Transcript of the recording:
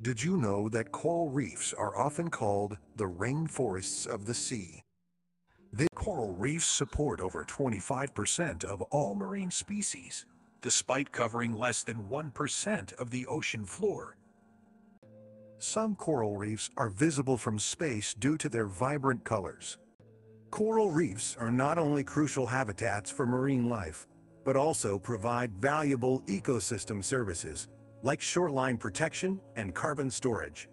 Did you know that coral reefs are often called the rainforests of the sea? The coral reefs support over 25% of all marine species, despite covering less than 1% of the ocean floor. Some coral reefs are visible from space due to their vibrant colors. Coral reefs are not only crucial habitats for marine life, but also provide valuable ecosystem services like shoreline protection and carbon storage.